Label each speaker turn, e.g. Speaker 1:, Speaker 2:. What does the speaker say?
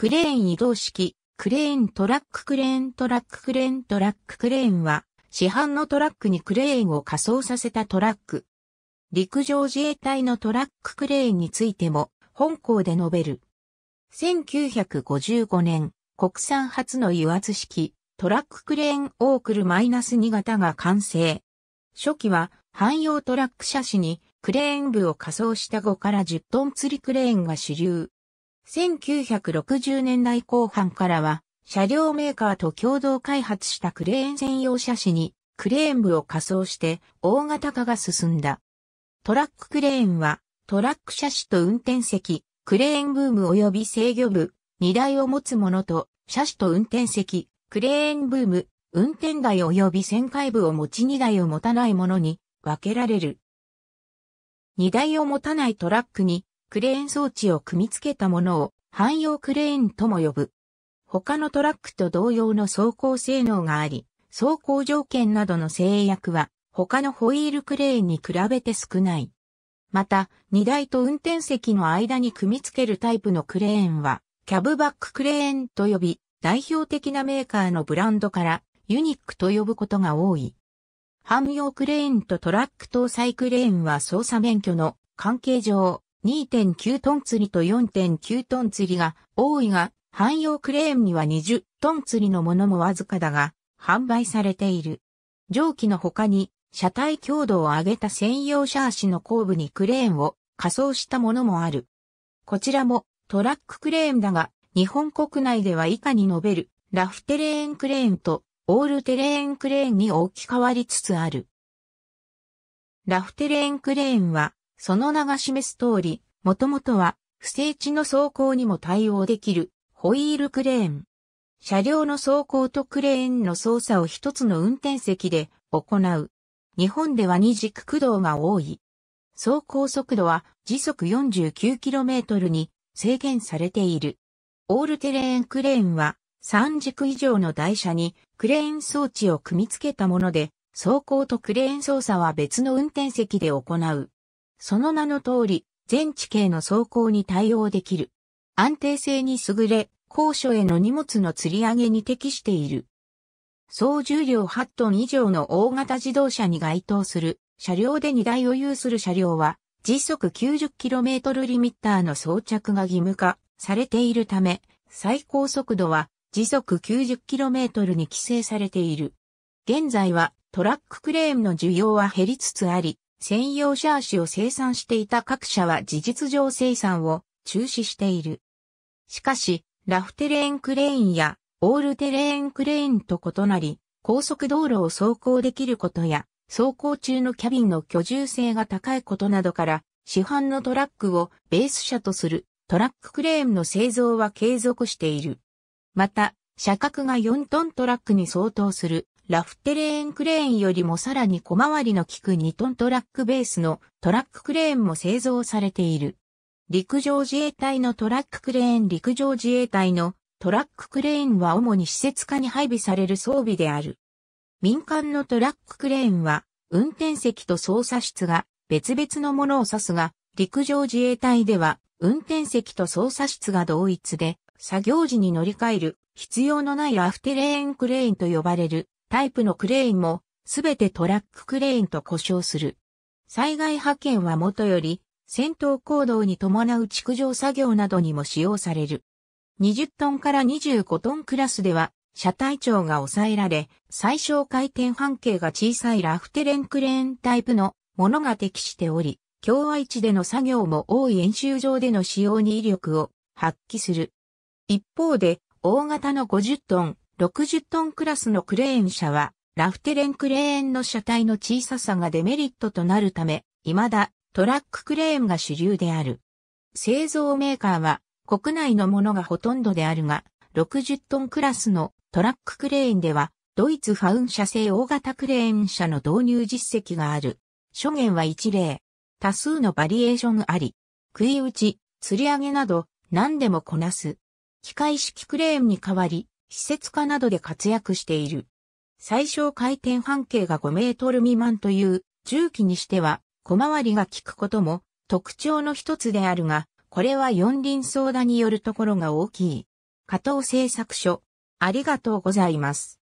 Speaker 1: クレーン移動式、クレーントラッククレーントラッククレーントラッククレーンは、市販のトラックにクレーンを架装させたトラック。陸上自衛隊のトラッククレーンについても、本項で述べる。1955年、国産初の油圧式、トラッククレーンオークルマイナス -2 型が完成。初期は、汎用トラック車種に、クレーン部を架装した5から10トン吊りクレーンが主流。1960年代後半からは、車両メーカーと共同開発したクレーン専用車種に、クレーン部を仮装して大型化が進んだ。トラッククレーンは、トラック車種と運転席、クレーンブーム及び制御部、荷台を持つものと、車種と運転席、クレーンブーム、運転台及び旋回部を持ち荷台を持たないものに分けられる。荷台を持たないトラックにクレーン装置を組み付けたものを汎用クレーンとも呼ぶ。他のトラックと同様の走行性能があり、走行条件などの制約は他のホイールクレーンに比べて少ない。また、荷台と運転席の間に組み付けるタイプのクレーンは、キャブバッククレーンと呼び、代表的なメーカーのブランドからユニックと呼ぶことが多い。汎用クレーンとトラック搭載クレーンは操作免許の関係上、2.9トン釣りと4.9トン釣りが多いが、汎用クレーンには20トン釣りのものもわずかだが、販売されている。蒸気の他に車体強度を上げた専用シャーシの後部にクレーンを仮装したものもある。こちらもトラッククレーンだが、日本国内では以下に述べるラフテレーンクレーンとオールテレーンクレーンに置き換わりつつある。ラフテレーンクレーンは、その名が示す通り、もともとは不整地の走行にも対応できるホイールクレーン。車両の走行とクレーンの操作を一つの運転席で行う。日本では二軸駆動が多い。走行速度は時速 49km に制限されている。オールテレーンクレーンは3軸以上の台車にクレーン装置を組み付けたもので、走行とクレーン操作は別の運転席で行う。その名の通り、全地形の走行に対応できる。安定性に優れ、高所への荷物の吊り上げに適している。総重量8トン以上の大型自動車に該当する車両で荷台を有する車両は時速 90km リミッターの装着が義務化されているため最高速度は時速 90km に規制されている。現在はトラッククレーンの需要は減りつつあり、専用シャーシを生産していた各社は事実上生産を中止している。しかし、ラフテレーンクレーンやオールテレーンクレーンと異なり、高速道路を走行できることや、走行中のキャビンの居住性が高いことなどから、市販のトラックをベース車とするトラッククレーンの製造は継続している。また、車格が4トントラックに相当するラフテレーンクレーンよりもさらに小回りの利く2トントラックベースのトラッククレーンも製造されている。陸上自衛隊のトラッククレーン陸上自衛隊のトラッククレーンは主に施設科に配備される装備である。民間のトラッククレーンは、運転席と操作室が別々のものを指すが、陸上自衛隊では、運転席と操作室が同一で、作業時に乗り換える必要のないラフテレーンクレーンと呼ばれるタイプのクレーンも、すべてトラッククレーンと呼称する。災害派遣はもとより、戦闘行動に伴う築城作業などにも使用される。20トンから25トンクラスでは、車体長が抑えられ、最小回転半径が小さいラフテレンクレーンタイプのものが適しており、共和位置での作業も多い演習場での使用に威力を発揮する。一方で、大型の50トン、60トンクラスのクレーン車は、ラフテレンクレーンの車体の小ささがデメリットとなるため、未だトラッククレーンが主流である。製造メーカーは国内のものがほとんどであるが、60トンクラスのトラッククレーンでは、ドイツファウン社製大型クレーン車の導入実績がある。諸言は一例。多数のバリエーションあり、食い打ち、吊り上げなど何でもこなす。機械式クレーンに代わり、施設化などで活躍している。最小回転半径が5メートル未満という重機にしては小回りが効くことも特徴の一つであるが、これは四輪操舵によるところが大きい。加藤製作所。ありがとうございます。